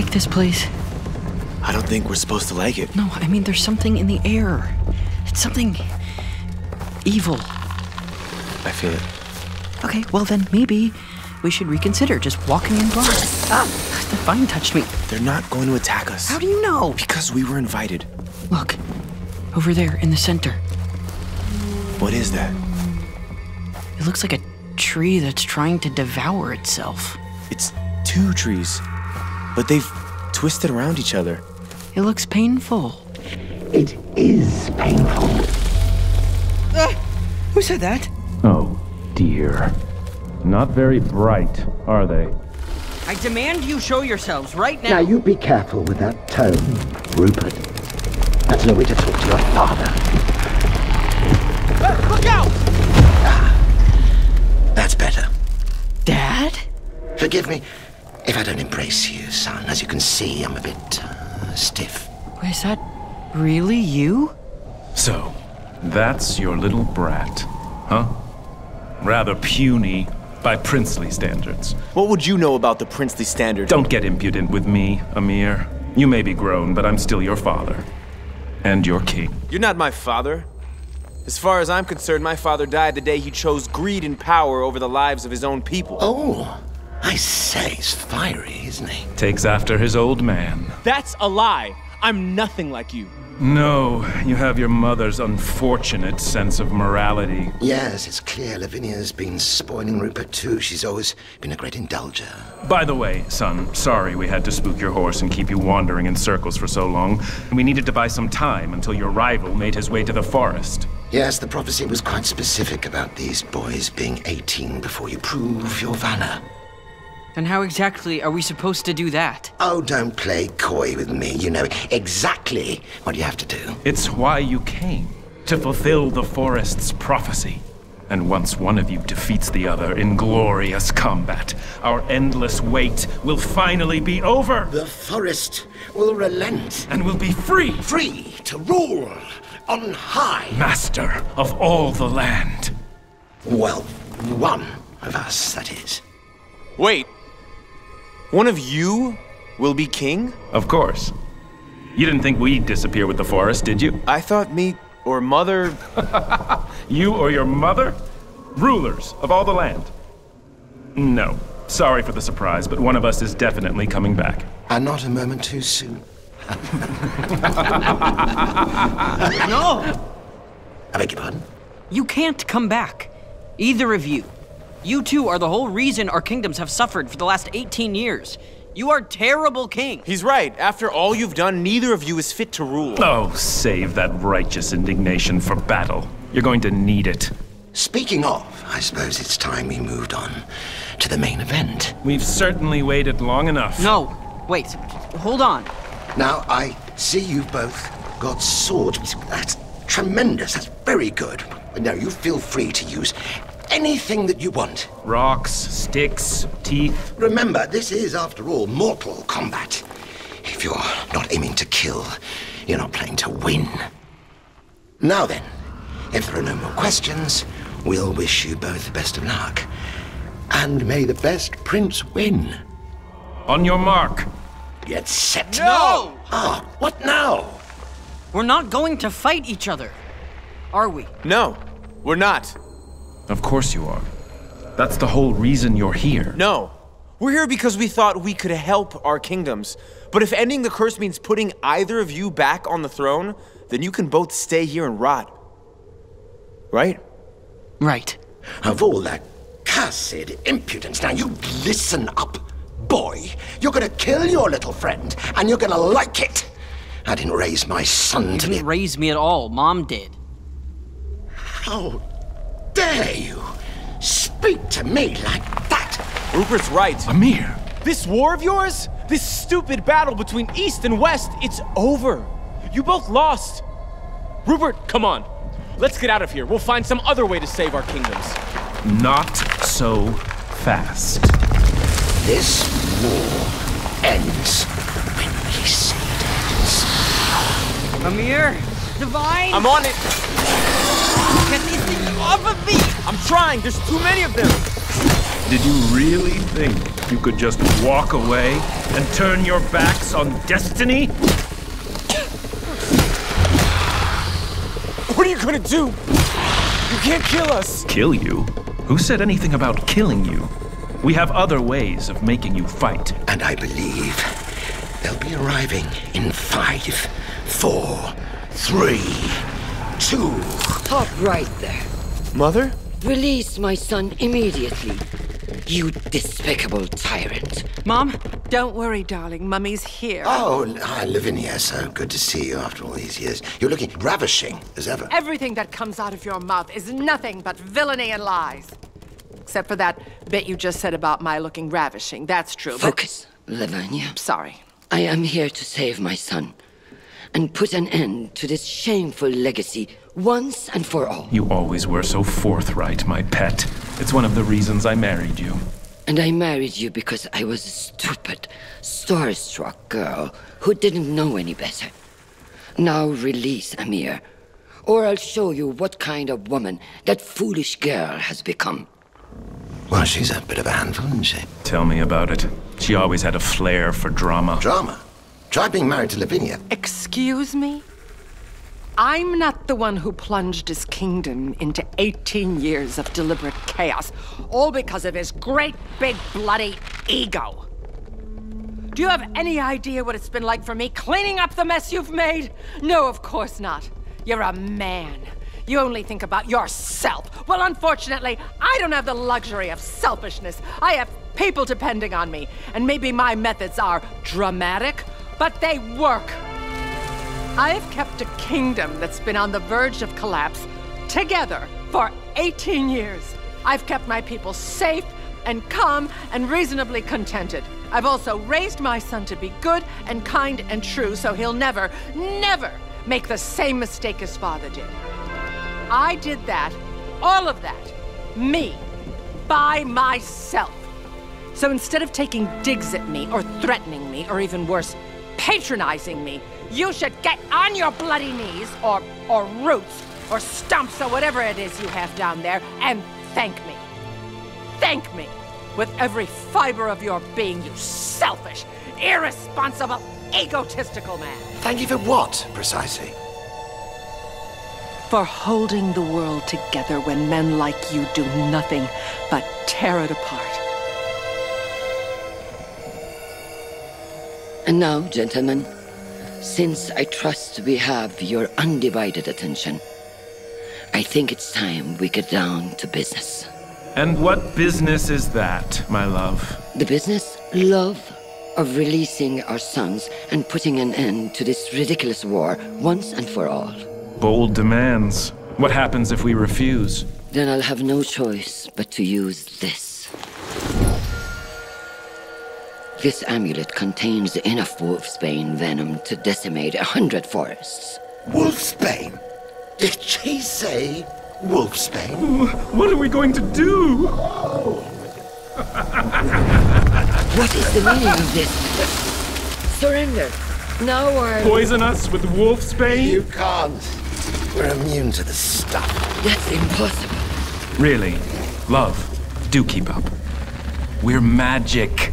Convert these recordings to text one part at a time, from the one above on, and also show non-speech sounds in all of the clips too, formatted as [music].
like this place? I don't think we're supposed to like it. No, I mean, there's something in the air. It's something evil. I feel it. Okay, well then maybe we should reconsider just walking in blind. Ah, the vine touched me. They're not going to attack us. How do you know? Because we were invited. Look, over there in the center. What is that? It looks like a tree that's trying to devour itself. It's two trees, but they've twisted around each other. It looks painful. It is painful. Uh, who said that? Oh, dear. Not very bright, are they? I demand you show yourselves right now. Now you be careful with that tone, Rupert. That's no way to talk to your father. Uh, look out! Ah, that's better. Dad? Forgive me if I don't embrace you, son. As you can see, I'm a bit uh, stiff. Is that really you? So, that's your little brat, huh? Rather puny by princely standards. What would you know about the princely standard? Don't get impudent with me, Amir. You may be grown, but I'm still your father. And your king. You're not my father. As far as I'm concerned, my father died the day he chose greed and power over the lives of his own people. Oh, I say, he's fiery, isn't he? Takes after his old man. That's a lie. I'm nothing like you. No, you have your mother's unfortunate sense of morality. Yes, it's clear Lavinia's been spoiling Rupert too. She's always been a great indulger. By the way, son, sorry we had to spook your horse and keep you wandering in circles for so long. We needed to buy some time until your rival made his way to the forest. Yes, the prophecy was quite specific about these boys being 18 before you prove your valor. And how exactly are we supposed to do that? Oh, don't play coy with me. You know exactly what you have to do. It's why you came. To fulfill the forest's prophecy. And once one of you defeats the other in glorious combat, our endless wait will finally be over. The forest will relent. And we'll be free. Free to rule on high. Master of all the land. Well, one of us, that is. Wait. One of you will be king? Of course. You didn't think we'd disappear with the forest, did you? I thought me or mother. [laughs] you or your mother? Rulers of all the land. No. Sorry for the surprise, but one of us is definitely coming back. And not a moment too soon. [laughs] no! I beg your pardon? You can't come back. Either of you. You two are the whole reason our kingdoms have suffered for the last 18 years. You are terrible king. He's right. After all you've done, neither of you is fit to rule. Oh, save that righteous indignation for battle. You're going to need it. Speaking of, I suppose it's time we moved on to the main event. We've certainly waited long enough. No, wait. Hold on. Now, I see you've both got swords. That's tremendous. That's very good. Now, you feel free to use anything that you want. Rocks, sticks, teeth. Remember, this is, after all, mortal combat. If you're not aiming to kill, you're not playing to win. Now then, if there are no more questions, we'll wish you both the best of luck. And may the best prince win. On your mark. Get set. No! Ah, what now? We're not going to fight each other, are we? No, we're not. Of course you are. That's the whole reason you're here. No. We're here because we thought we could help our kingdoms. But if ending the curse means putting either of you back on the throne, then you can both stay here and rot. Right? Right. Of all that cursed impudence, now you listen up, boy. You're gonna kill your little friend, and you're gonna like it. I didn't raise my son to- you to didn't be. raise me at all. Mom did. How dare you speak to me like that? Rupert's right. Amir! This war of yours, this stupid battle between East and West, it's over. You both lost. Rupert, come on. Let's get out of here. We'll find some other way to save our kingdoms. Not so fast. This war ends when we say it ends. Amir! Divine! I'm on it. Get these things off of me! I'm trying. There's too many of them. Did you really think you could just walk away and turn your backs on destiny? What are you gonna do? You can't kill us! Kill you? Who said anything about killing you? We have other ways of making you fight. And I believe they'll be arriving in five, four, three, two. Stop right there. Mother? Release my son immediately. You despicable tyrant. Mom? Don't worry, darling. Mummy's here. Oh, hi, Lavinia. So good to see you after all these years. You're looking ravishing as ever. Everything that comes out of your mouth is nothing but villainy and lies. Except for that bit you just said about my looking ravishing. That's true. but- Focus, Lavinia. Sorry. I am here to save my son and put an end to this shameful legacy once and for all. You always were so forthright, my pet. It's one of the reasons I married you. And I married you because I was a stupid, starstruck girl who didn't know any better. Now release Amir, or I'll show you what kind of woman that foolish girl has become. Well, she's a bit of a handful, isn't she? Tell me about it. She always had a flair for drama. Drama. Try being married to Lavinia. Excuse me? I'm not the one who plunged his kingdom into 18 years of deliberate chaos, all because of his great big bloody ego. Do you have any idea what it's been like for me cleaning up the mess you've made? No, of course not. You're a man. You only think about yourself. Well, unfortunately, I don't have the luxury of selfishness. I have people depending on me, and maybe my methods are dramatic, but they work. I have kept a kingdom that's been on the verge of collapse together for 18 years. I've kept my people safe and calm and reasonably contented. I've also raised my son to be good and kind and true, so he'll never, never make the same mistake his father did. I did that, all of that, me, by myself. So instead of taking digs at me or threatening me, or even worse, patronizing me, you should get on your bloody knees or or roots or stumps or whatever it is you have down there and thank me. Thank me with every fiber of your being, you selfish, irresponsible, egotistical man. Thank you for what, precisely? For holding the world together when men like you do nothing but tear it apart. And now, gentlemen, since I trust we have your undivided attention, I think it's time we get down to business. And what business is that, my love? The business, love, of releasing our sons and putting an end to this ridiculous war once and for all. Bold demands. What happens if we refuse? Then I'll have no choice but to use this. This amulet contains enough wolfsbane venom to decimate a hundred forests. Wolfsbane? Did she say Wolfsbane? What are we going to do? [laughs] What is the meaning of this? Surrender. No or... Poison us with wolfsbane? You can't. We're immune to the stuff. That's impossible. Really? Love, do keep up. We're magic.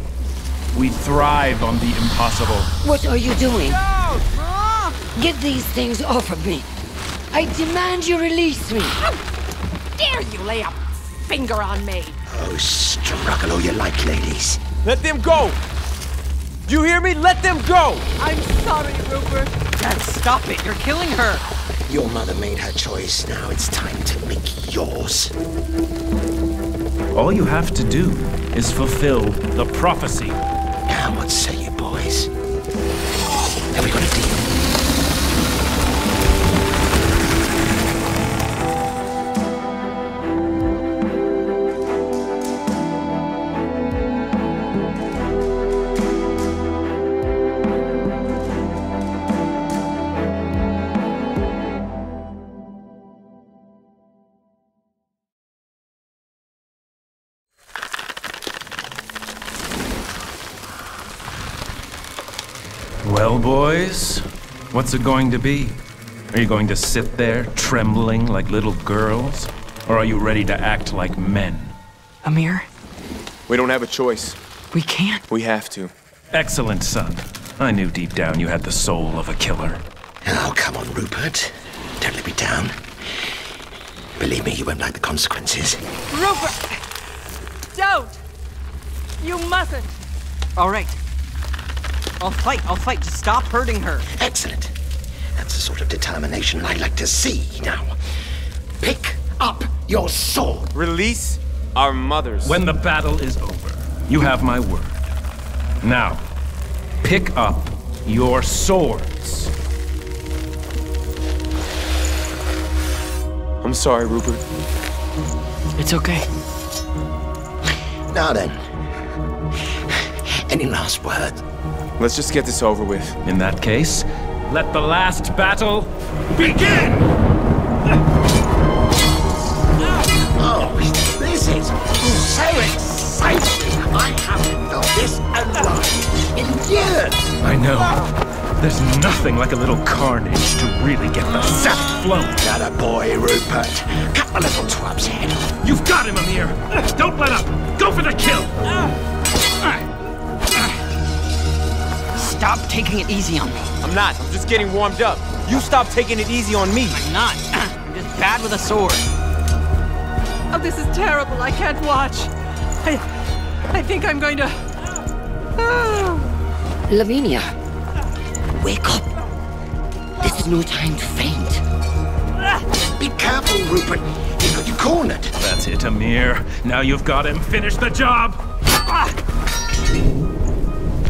We thrive on the impossible. What are you doing? Get these things off of me. I demand you release me. How Dare you lay a finger on me? Oh, struggle all you like, ladies. Let them go! Do you hear me? Let them go! I'm sorry, Rupert. Dad, stop it. You're killing her. Your mother made her choice. Now it's time to make yours. All you have to do is fulfill the prophecy. Now, what say you, boys? Have we got a deal? Well, boys, what's it going to be? Are you going to sit there trembling like little girls? Or are you ready to act like men? Amir, We don't have a choice. We can't. We have to. Excellent, son. I knew deep down you had the soul of a killer. Oh, come on, Rupert. Don't let me down. Believe me, you won't like the consequences. Rupert! Don't! You mustn't! All right. I'll fight. I'll fight. Just stop hurting her. Excellent. That's the sort of determination I like to see. Now, pick up your sword. Release our mothers. When the battle is over, you have my word. Now, pick up your swords. I'm sorry, Rupert. It's okay. Now then, any last words? Let's just get this over with. In that case, let the last battle begin! Oh, this is so exciting! I haven't felt this alive in years! I know. There's nothing like a little carnage to really get the sap flowing. Got a boy, Rupert. Cut the little twab's head off. You've got him, Amir! Don't let up! Go for the kill! Ah. Stop taking it easy on me. I'm not. I'm just getting warmed up. You stop taking it easy on me. I'm not. [clears throat] I'm just bad with a sword. Oh, this is terrible. I can't watch. I, I think I'm going to. Ah. Lavinia, wake up. This is no time to faint. Be careful, Rupert. He's got you cornered. That's it, Amir. Now you've got him. Finish the job!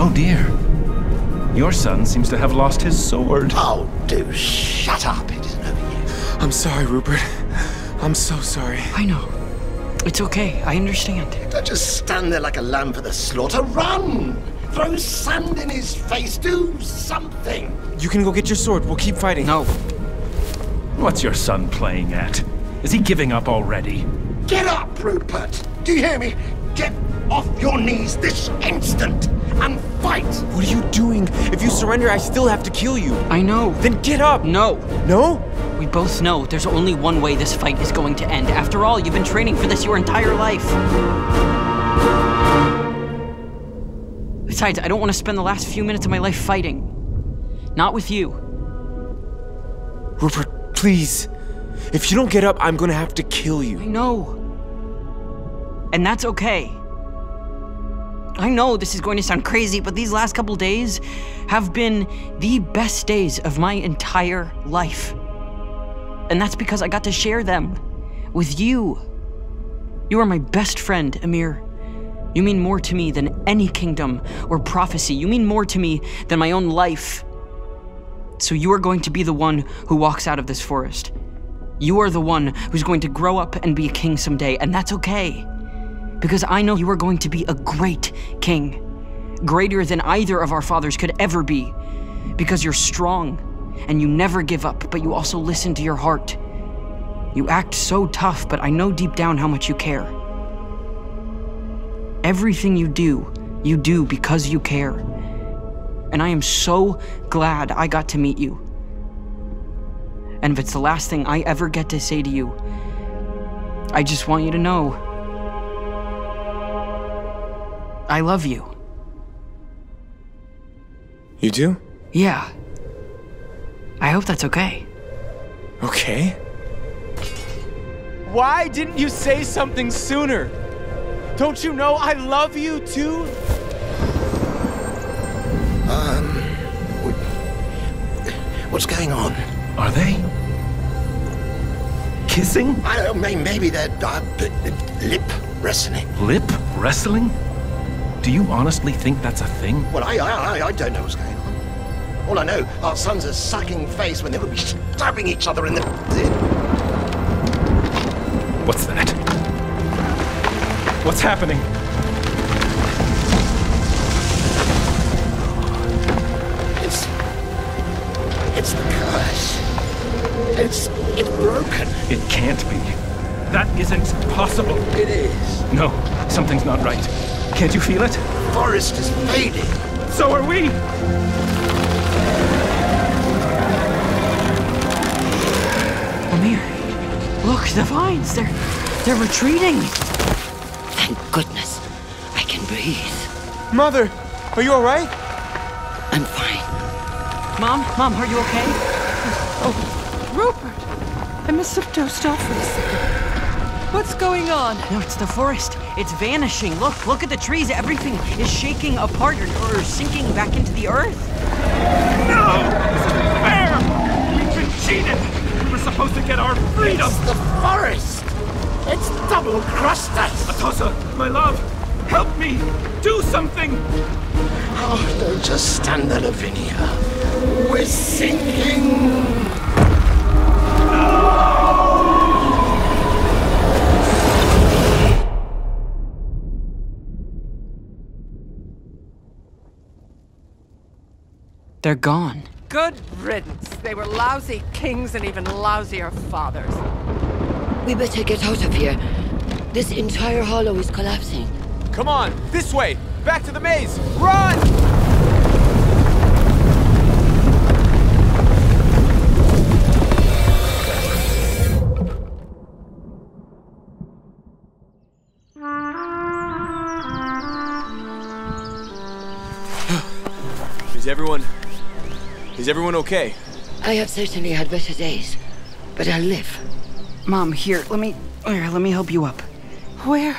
Oh dear. Your son seems to have lost his sword. Oh, do shut up. It isn't over yet. I'm sorry, Rupert. I'm so sorry. I know. It's okay. I understand. Don't just stand there like a lamb for the slaughter. Run! Throw sand in his face. Do something. You can go get your sword. We'll keep fighting. No. What's your son playing at? Is he giving up already? Get up, Rupert. Do you hear me? Get off your knees this instant and fight. What are you doing? If you surrender, I still have to kill you. I know. Then get up. No. No? We both know there's only one way this fight is going to end. After all, you've been training for this your entire life. Besides, I don't want to spend the last few minutes of my life fighting. Not with you. Rupert, please. If you don't get up, I'm gonna have to kill you. I know. And that's okay. I know this is going to sound crazy, but these last couple days have been the best days of my entire life. And that's because I got to share them with you. You are my best friend, Amir. You mean more to me than any kingdom or prophecy. You mean more to me than my own life. So you are going to be the one who walks out of this forest. You are the one who's going to grow up and be a king someday, and that's okay. Because I know you are going to be a great king. Greater than either of our fathers could ever be. Because you're strong, and you never give up, but you also listen to your heart. You act so tough, but I know deep down how much you care. Everything you do, you do because you care. And I am so glad I got to meet you. And if it's the last thing I ever get to say to you, I just want you to know I love you. You do? Yeah. I hope that's okay. Okay. Why didn't you say something sooner? Don't you know I love you too? Um. What's going on? Are they? Kissing? I don't know, maybe they're uh, lip wrestling. Lip wrestling? Do you honestly think that's a thing? Well, I, I, I- I don't know what's going on. All I know, our sons are sucking face when they would be stabbing each other in the. What's that? What's happening? It's. It's the curse. It's. It's broken. It can't be. That isn't possible. It is. No, something's not right. Can't you feel it? The Forest is fading. So are we! Amir, look, the vines, they're they're retreating. Thank goodness. I can breathe. Mother, are you alright? I'm fine. Mom, Mom, are you okay? Oh, Rupert! I must have dozed off for a second. What's going on? No, it's the forest. It's vanishing. Look, look at the trees. Everything is shaking apart or, or sinking back into the earth. No! This isn't fair! We've been cheated! We were supposed to get our freedom! It's The forest! It's double crossed us! Atossa, my love, help me! Do something! Oh, don't just stand there, Lavinia. We're sinking! They're gone. Good riddance. They were lousy kings and even lousier fathers. We better get out of here. This entire hollow is collapsing. Come on, this way! Back to the maze! Run! Is everyone. Is everyone okay? I have certainly had better days, but I'll live. Mom, here, let me here, let me help you up. Where?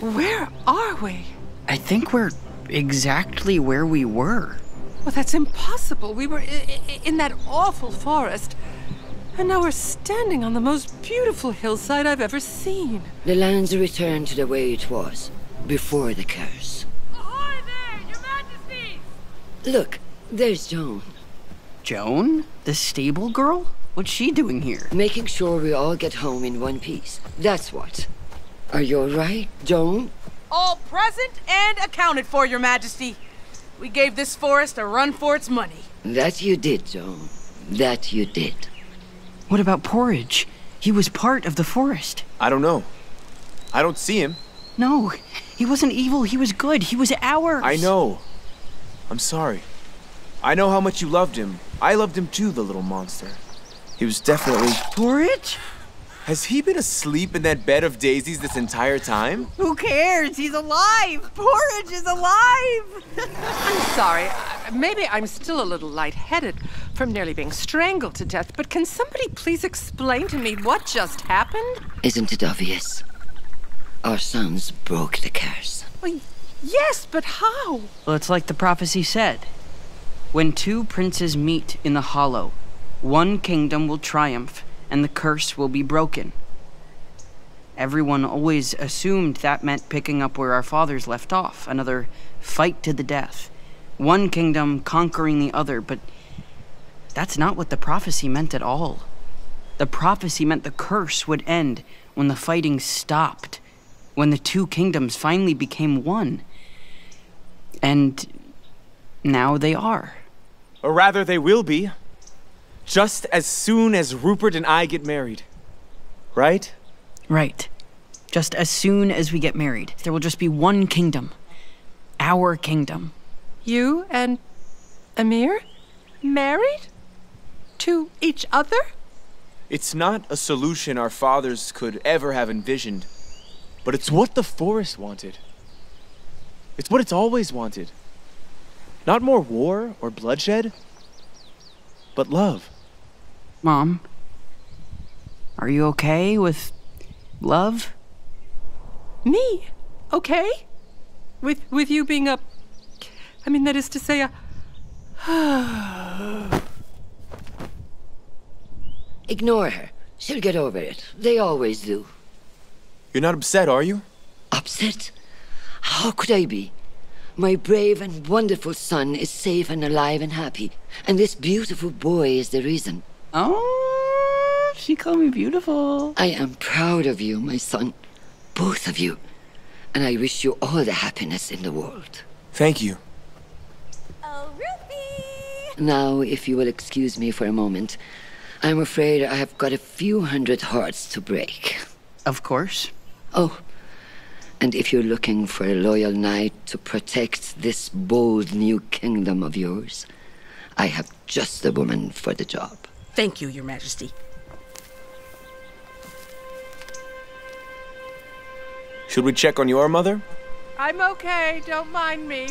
Where are we? I think we're exactly where we were. Well, that's impossible. We were I- I- in that awful forest. And now we're standing on the most beautiful hillside I've ever seen. The land's returned to the way it was before the curse. Ahoy there, Your Majesty! Look, there's Joan, Joan? The stable girl? What's she doing here? making sure we all get home in one piece. That's what. Are you all right, Joan? All present and accounted for, Your Majesty. We gave this forest a run for its money. That you did, Joan. That you did. What about Porridge? He was part of the forest. I don't know. I don't see him. No, he wasn't evil. He was good. He was ours. I know. I'm sorry. I know how much you loved him. I loved him too, the little monster. He was definitely. Porridge? Has he been asleep in that bed of daisies this entire time? Who cares? He's alive! Porridge is alive! [laughs] I'm sorry. uh, Maybe I'm still a little lightheaded from nearly being strangled to death, but can somebody please explain to me what just happened? Isn't it obvious? Our sons broke the curse. Well, yes, but how? Well, it's like the prophecy said. When two princes meet in the hollow, one kingdom will triumph and the curse will be broken. Everyone always assumed that meant picking up where our fathers left off, another fight to the death. One kingdom conquering the other, but that's not what the prophecy meant at all. The prophecy meant the curse would end when the fighting stopped, when the two kingdoms finally became one. And now they are. Or rather, they will be. Just as soon as Rupert and I get married. Right? Right. Just as soon as we get married, there will just be one kingdom. Our kingdom. You and Amir? Married? To each other? It's not a solution our fathers could ever have envisioned, but it's what the forest wanted. It's what it's always wanted. Not more war or bloodshed, but love. Mom, are you okay with love? Me? Okay? With with you being a I mean that is to say a [sighs] Ignore her. She'll get over it. They always do. You're not upset, are you? Upset? How could I be? My brave and wonderful son is safe and alive and happy, and this beautiful boy is the reason. Oh, she called me beautiful. I am proud of you, my son. Both of you. And I wish you all the happiness in the world. Thank you. Oh, Rupee! Now, if you will excuse me for a moment, I'm afraid I have got a few hundred hearts to break. Of course. Oh, and if you're looking for a loyal knight to protect this bold new kingdom of yours, I have just the woman for the job. Thank you, Your Majesty. Should we check on your mother? I'm okay. Don't mind me.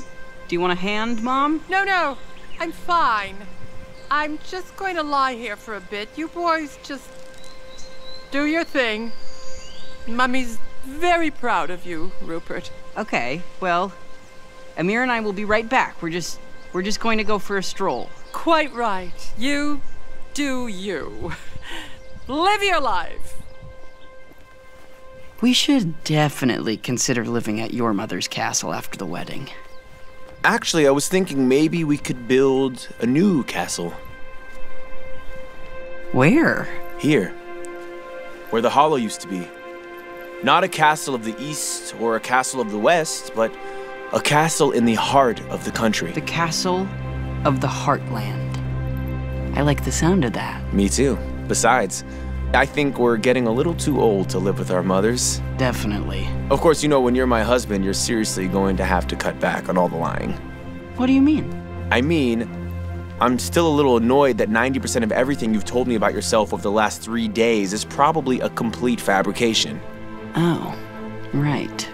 Do you want a hand, Mom? No, no. I'm fine. I'm just going to lie here for a bit. You boys just do your thing. Mummy's very proud of you, Rupert. Okay, well, Amir and I will be right back. We're just we're just going to go for a stroll. Quite right. You do you. Live your life. We should definitely consider living at your mother's castle after the wedding. Actually, I was thinking maybe we could build a new castle Where? here, where the Hollow used to be. Not a castle of the east or a castle of the west, but a castle in the heart of the country. The castle of the Heartland. I like the sound of that. Me too. Besides, I think we're getting a little too old to live with our mothers. Definitely. Of course, you know, when you're my husband, you're seriously going to have to cut back on all the lying. What do you mean? I mean, I'm still a little annoyed that 90% of everything you've told me about yourself over the last three days is probably a complete fabrication. Oh, right.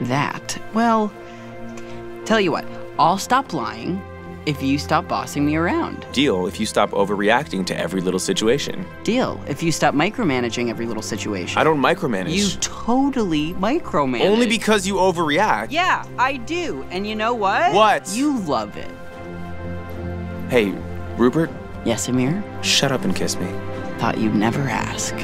That. Well, tell you what, I'll stop lying if you stop bossing me around. Deal if you stop overreacting to every little situation. Deal if you stop micromanaging every little situation. I don't micromanage. You totally micromanage. Only because you overreact. Yeah, I do. And you know what? What? You love it. Hey, Rupert, Yes, Amir? shut up and kiss me. Thought you'd never ask.